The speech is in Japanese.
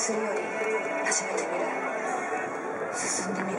するより始めてみる。進んでみる。